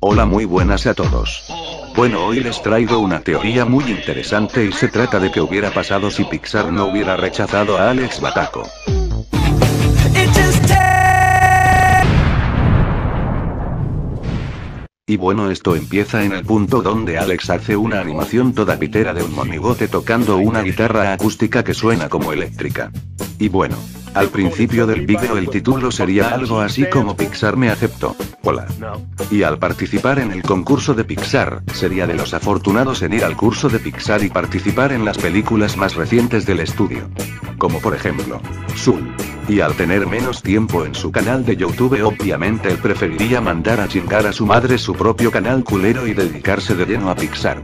Hola muy buenas a todos. Bueno hoy les traigo una teoría muy interesante y se trata de qué hubiera pasado si Pixar no hubiera rechazado a Alex Bataco. Y bueno esto empieza en el punto donde Alex hace una animación toda pitera de un monigote tocando una guitarra acústica que suena como eléctrica. Y bueno, al principio del vídeo el título sería algo así como Pixar me aceptó. Hola. Y al participar en el concurso de Pixar, sería de los afortunados en ir al curso de Pixar y participar en las películas más recientes del estudio. Como por ejemplo, Soul. Y al tener menos tiempo en su canal de YouTube obviamente él preferiría mandar a chingar a su madre su propio canal culero y dedicarse de lleno a Pixar.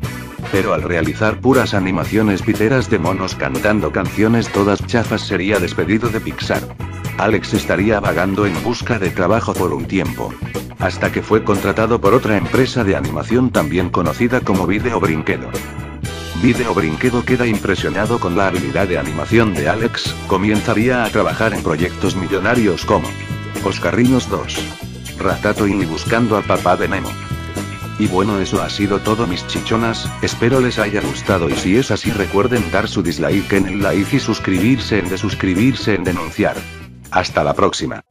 Pero al realizar puras animaciones piteras de monos cantando canciones todas chafas sería despedido de Pixar. Alex estaría vagando en busca de trabajo por un tiempo. Hasta que fue contratado por otra empresa de animación también conocida como Video Brinquedo. Video Brinquedo queda impresionado con la habilidad de animación de Alex, comenzaría a trabajar en proyectos millonarios como Oscarrinos 2, Ratatouille y Buscando al papá de Nemo. Y bueno eso ha sido todo mis chichonas, espero les haya gustado y si es así recuerden dar su dislike en el like y suscribirse en de suscribirse en denunciar. Hasta la próxima.